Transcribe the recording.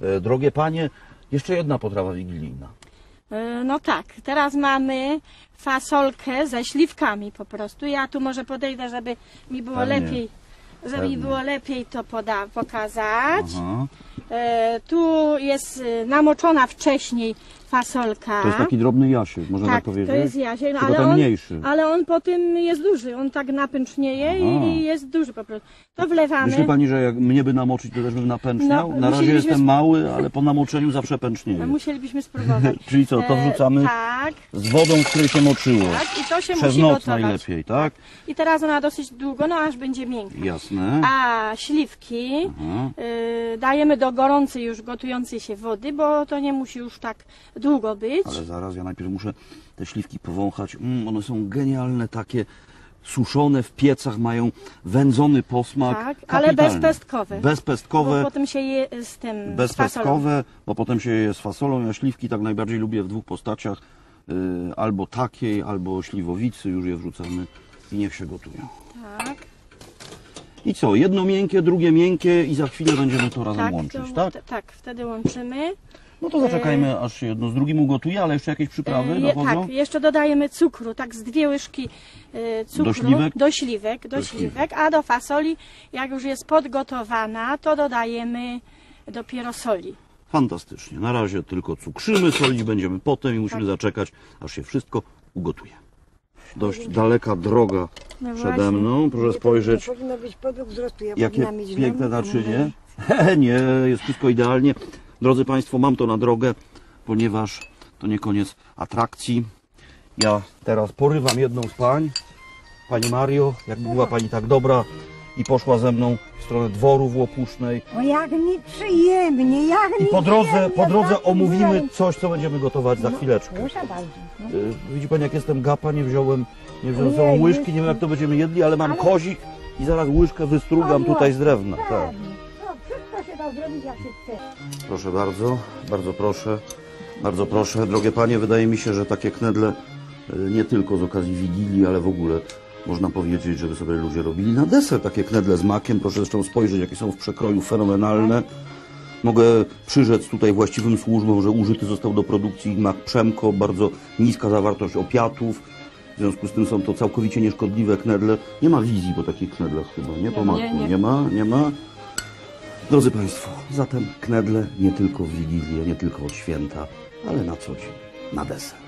E, Drogie panie, jeszcze jedna potrawa wigilijna. E, No tak, teraz mamy fasolkę ze śliwkami po prostu. Ja tu może podejdę, żeby mi było Pewnie. lepiej, żeby mi Pewnie. było lepiej to poda, pokazać. Aha. E, tu jest e, namoczona wcześniej fasolka. To jest taki drobny jasiek, można tak, tak, powiedzieć? to jest jasiek, no, ale on, mniejszy. ale on po tym jest duży, on tak napęcznieje Aha. i jest duży po prostu. To wlewamy. Myśli pani, że jak mnie by namoczyć, to też bym napęczniał? No, Na razie jestem mały, ale po namoczeniu zawsze pęcznieje. No, Musielibyśmy spróbować. Czyli co, to E, wrzucamy Tak, z wodą, w której się moczyło. tak i to się Przez musi noc gotować. najlepiej, tak? I teraz ona dosyć długo, no aż będzie miękka. Jasne. A śliwki y, dajemy do gorącej już gotującej się wody, bo to nie musi już tak długo być. Ale zaraz, ja najpierw muszę te śliwki powąchać. Mm, one są genialne, takie suszone w piecach, mają wędzony posmak. Tak, ale Kapitalne. bezpestkowe. Bo Bezpestkowe, potem się je z tym z fasolą. bezpestkowe, bo potem się je z fasolą. Ja śliwki tak najbardziej lubię w dwóch postaciach. y, albo takiej, albo śliwowicy. Już je wrzucamy i niech się gotują. Tak, I co? Jedno miękkie, drugie miękkie i za chwilę będziemy to razem tak, łączyć, to, tak? t- tak, wtedy łączymy. No to zaczekajmy, aż się jedno z drugim ugotuje, ale jeszcze jakieś przyprawy E, je, dochodzą? tak, jeszcze dodajemy cukru, tak z dwie łyżki e, cukru. Do śliwek? Do śliwek, do Do śliwek, a do fasoli, jak już jest podgotowana, to dodajemy dopiero soli. Fantastycznie. Na razie tylko cukrzymy, solić będziemy potem i musimy Tak. zaczekać, aż się wszystko ugotuje. Dość daleka droga No przede właśnie. mną. Proszę spojrzeć, Nie powinno być podług wzrostu. Ja jakie mieć piękne naczynie. nie, jest wszystko idealnie. Drodzy Państwo, mam to na drogę, ponieważ to nie koniec atrakcji. Ja teraz porywam jedną z pań. Pani Mario, jakby była Pani tak dobra i poszła ze mną w stronę dworu w Łopusznej. O jak mi przyjemnie, jak I mi po drodze, po drodze omówimy coś, co będziemy gotować za chwileczkę. Proszę bardzo. No. Y, Widzi Pani, jak jestem gapa, nie wziąłem, nie wziąłem ze sobą Ojej, łyżki, nie wiem jak to będziemy jedli, ale mam kozik i zaraz łyżkę wystrugam O, tutaj z drewna. Tak. Pewnie. No, wszystko się da zrobić jak się chce. Proszę bardzo, bardzo proszę, bardzo proszę. Drogie Panie, wydaje mi się, że takie knedle y, nie tylko z okazji Wigilii, ale w ogóle można powiedzieć, żeby sobie ludzie robili na deser takie knedle z makiem. Proszę zresztą spojrzeć, jakie są w przekroju fenomenalne. Mogę przyrzec tutaj właściwym służbom, że użyty został do produkcji mak Przemko, bardzo niska zawartość opiatów. W związku z tym są to całkowicie nieszkodliwe knedle. Nie ma wizji po takich knedlach chyba, nie? Po Nie, maku. nie, nie. nie ma, nie ma. Drodzy Państwo, zatem knedle nie tylko w Wigilię, nie tylko od święta, ale na co dzień, na deser.